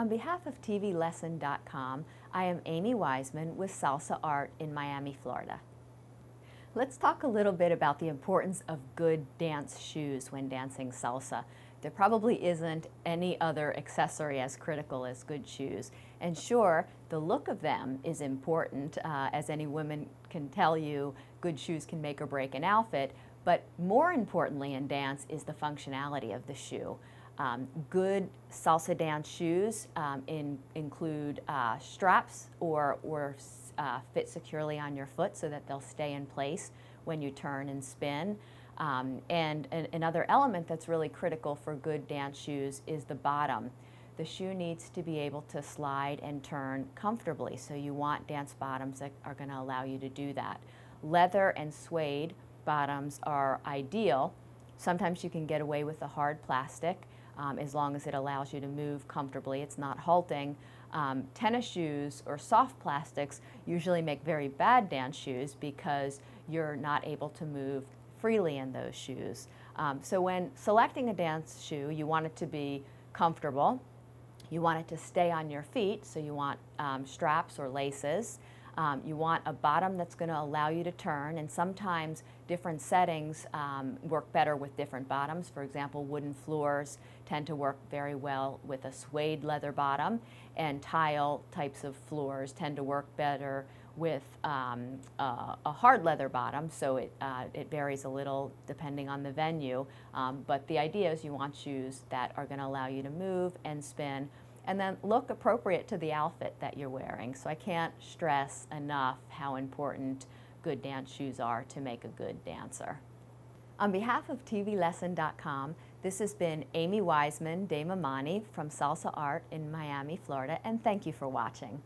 On behalf of TVLesson.com, I am Amy Weisman with Salsa Art in Miami, Florida. Let's talk a little bit about the importance of good dance shoes when dancing salsa. There probably isn't any other accessory as critical as good shoes. And sure, the look of them is important. Uh, as any woman can tell you, good shoes can make or break an outfit. But more importantly in dance is the functionality of the shoe. Um, good salsa dance shoes um, in, include uh, straps or, or uh, fit securely on your foot so that they'll stay in place when you turn and spin. Um, and an, another element that's really critical for good dance shoes is the bottom. The shoe needs to be able to slide and turn comfortably, so you want dance bottoms that are going to allow you to do that. Leather and suede bottoms are ideal. Sometimes you can get away with a hard plastic um, as long as it allows you to move comfortably. It's not halting. Um, tennis shoes or soft plastics usually make very bad dance shoes because you're not able to move freely in those shoes. Um, so when selecting a dance shoe, you want it to be comfortable. You want it to stay on your feet, so you want um, straps or laces. Um, you want a bottom that's going to allow you to turn, and sometimes different settings um, work better with different bottoms. For example, wooden floors tend to work very well with a suede leather bottom, and tile types of floors tend to work better with um, a hard leather bottom, so it, uh, it varies a little depending on the venue. Um, but the idea is you want shoes that are going to allow you to move and spin and then look appropriate to the outfit that you're wearing. So I can't stress enough how important good dance shoes are to make a good dancer. On behalf of TVLesson.com, this has been Amy Weisman de Mamani from Salsa Art in Miami, Florida, and thank you for watching.